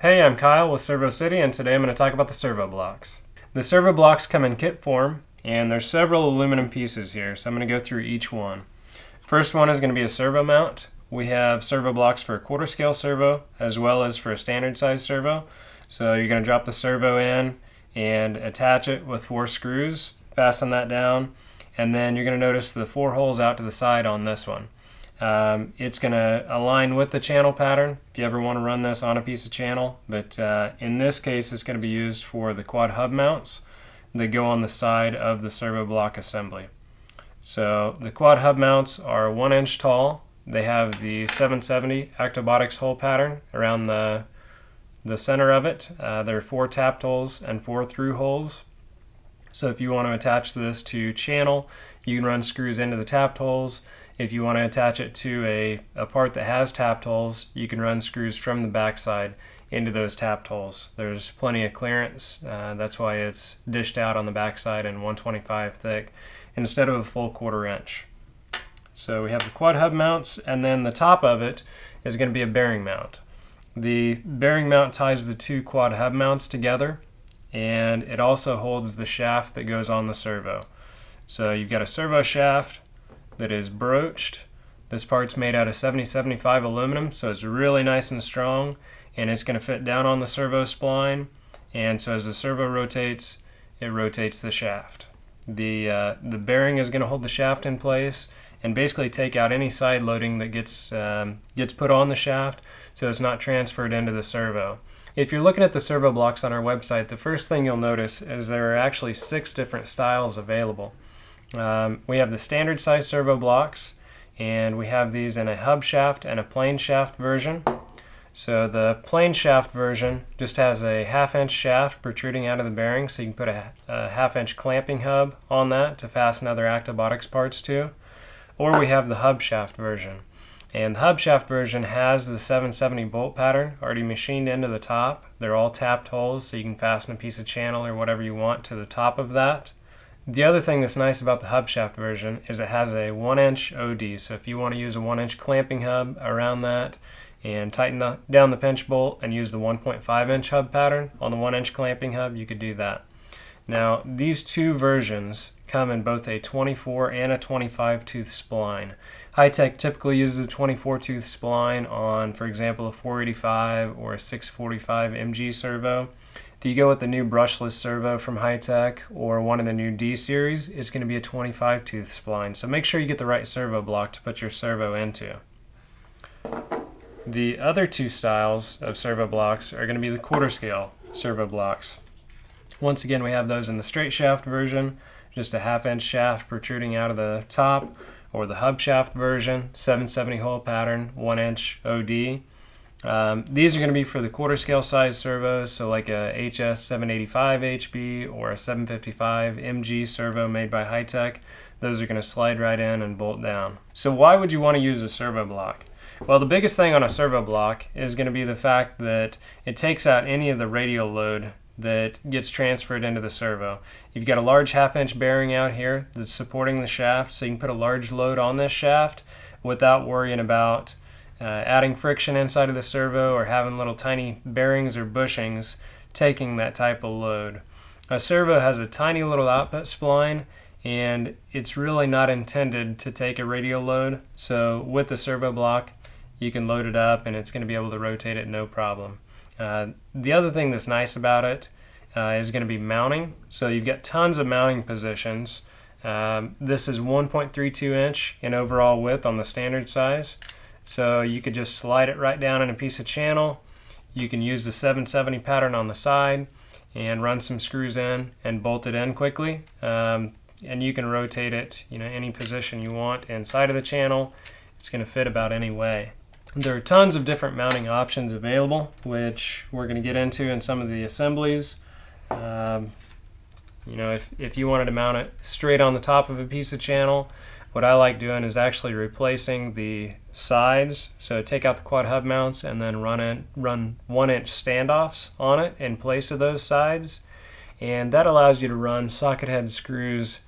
Hey, I'm Kyle with ServoCity and today I'm going to talk about the servo blocks. The servo blocks come in kit form and there's several aluminum pieces here so I'm going to go through each one. First one is going to be a servo mount. We have servo blocks for a quarter scale servo as well as for a standard size servo. So you're going to drop the servo in and attach it with four screws, fasten that down, and then you're going to notice the four holes out to the side on this one. Um, it's going to align with the channel pattern if you ever want to run this on a piece of channel, but uh, in this case it's going to be used for the quad hub mounts that go on the side of the servo block assembly. So the quad hub mounts are one inch tall. They have the 770 Actobotics hole pattern around the, the center of it. Uh, there are four tapped holes and four through holes. So if you want to attach this to channel, you can run screws into the tapped holes. If you want to attach it to a, a part that has tapped holes, you can run screws from the backside into those tapped holes. There's plenty of clearance. Uh, that's why it's dished out on the backside and 125 thick instead of a full quarter inch. So we have the quad hub mounts and then the top of it is going to be a bearing mount. The bearing mount ties the two quad hub mounts together and it also holds the shaft that goes on the servo. So you've got a servo shaft that is broached. This part's made out of 7075 aluminum, so it's really nice and strong, and it's going to fit down on the servo spline. And so as the servo rotates, it rotates the shaft. The, uh, the bearing is going to hold the shaft in place and basically take out any side loading that gets, um, gets put on the shaft so it's not transferred into the servo. If you're looking at the servo blocks on our website, the first thing you'll notice is there are actually six different styles available. Um, we have the standard size servo blocks, and we have these in a hub shaft and a plain shaft version. So the plain shaft version just has a half inch shaft protruding out of the bearing, so you can put a, a half inch clamping hub on that to fasten other Actobotics parts to. Or we have the hub shaft version. And the hub shaft version has the 770 bolt pattern already machined into the top. They're all tapped holes so you can fasten a piece of channel or whatever you want to the top of that. The other thing that's nice about the hub shaft version is it has a 1 inch OD. So if you want to use a 1 inch clamping hub around that and tighten the, down the pinch bolt and use the 1.5 inch hub pattern on the 1 inch clamping hub, you could do that. Now these two versions come in both a 24 and a 25 tooth spline. Hitec typically uses a 24 tooth spline on, for example, a 485 or a 645 MG servo. If you go with the new brushless servo from Hitec or one of the new D series, it's going to be a 25 tooth spline. So make sure you get the right servo block to put your servo into. The other two styles of servo blocks are going to be the quarter scale servo blocks. Once again, we have those in the straight shaft version, just a half inch shaft protruding out of the top, or the hub shaft version, 770 hole pattern, 1 inch OD. Um, these are going to be for the quarter scale size servos, so like a HS 785 HB or a 755 MG servo made by Hitec. Those are going to slide right in and bolt down. So why would you want to use a servo block? Well, the biggest thing on a servo block is going to be the fact that it takes out any of the radial load that gets transferred into the servo. You've got a large half inch bearing out here that's supporting the shaft so you can put a large load on this shaft without worrying about uh, adding friction inside of the servo or having little tiny bearings or bushings taking that type of load. A servo has a tiny little output spline and it's really not intended to take a radial load so with the servo block you can load it up and it's going to be able to rotate it no problem. Uh, the other thing that's nice about it uh, is going to be mounting. So you've got tons of mounting positions. Um, this is 1.32 inch in overall width on the standard size. So you could just slide it right down in a piece of channel. You can use the 770 pattern on the side and run some screws in and bolt it in quickly. Um, and you can rotate it, you know, any position you want inside of the channel. It's going to fit about any way. There are tons of different mounting options available, which we're going to get into in some of the assemblies. Um, you know, if, if you wanted to mount it straight on the top of a piece of channel, what I like doing is actually replacing the sides. So take out the quad hub mounts and then run it, run one inch standoffs on it in place of those sides. And that allows you to run socket head screws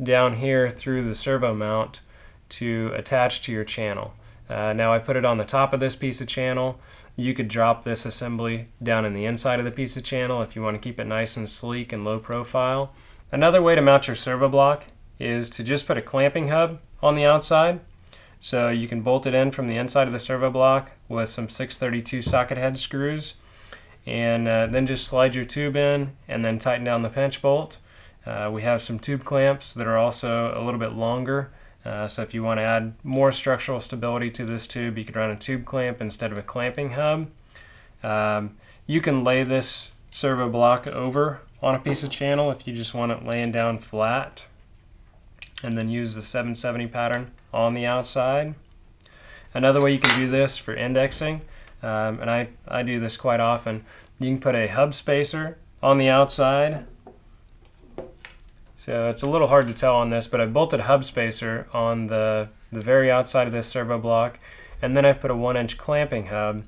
down here through the servo mount to attach to your channel. Uh, now I put it on the top of this piece of channel. You could drop this assembly down in the inside of the piece of channel if you want to keep it nice and sleek and low profile. Another way to mount your servo block is to just put a clamping hub on the outside. So you can bolt it in from the inside of the servo block with some 632 socket head screws and uh, then just slide your tube in and then tighten down the pinch bolt. Uh, we have some tube clamps that are also a little bit longer uh, so if you want to add more structural stability to this tube, you could run a tube clamp instead of a clamping hub. Um, you can lay this servo block over on a piece of channel if you just want it laying down flat and then use the 770 pattern on the outside. Another way you can do this for indexing, um, and I, I do this quite often, you can put a hub spacer on the outside so it's a little hard to tell on this, but I bolted a hub spacer on the, the very outside of this servo block, and then I've put a one inch clamping hub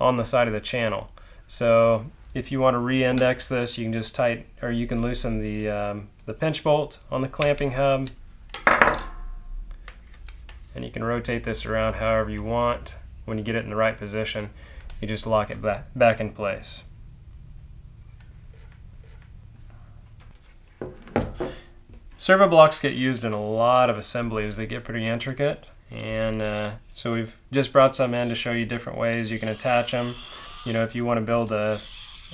on the side of the channel. So if you want to re-index this, you can just tight, or you can loosen the, um, the pinch bolt on the clamping hub, you can rotate this around however you want. When you get it in the right position, you just lock it back, back in place. Servo blocks get used in a lot of assemblies. They get pretty intricate. And uh, so we've just brought some in to show you different ways you can attach them. You know, if you want to build a,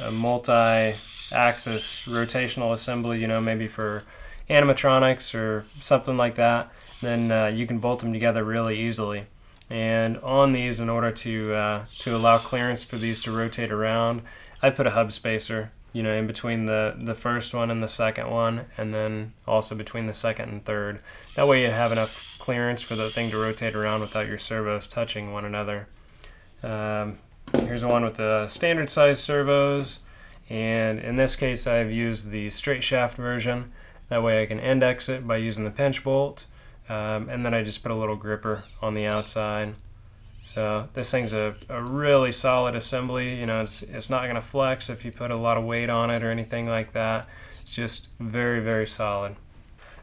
a multi-axis rotational assembly, you know, maybe for animatronics or something like that, then uh, you can bolt them together really easily. And on these, in order to, uh, to allow clearance for these to rotate around, I put a hub spacer you know, in between the, the first one and the second one, and then also between the second and third. That way you have enough clearance for the thing to rotate around without your servos touching one another. Um, here's one with the standard size servos, and in this case I've used the straight shaft version. That way I can index it by using the pinch bolt, um, and then I just put a little gripper on the outside. So this thing's a, a really solid assembly. You know, it's, it's not going to flex if you put a lot of weight on it or anything like that. It's just very, very solid.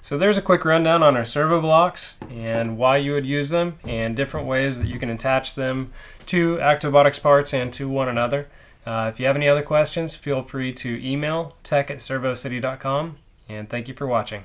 So there's a quick rundown on our servo blocks and why you would use them and different ways that you can attach them to Actobotics parts and to one another. Uh, if you have any other questions, feel free to email tech at servocity.com and thank you for watching.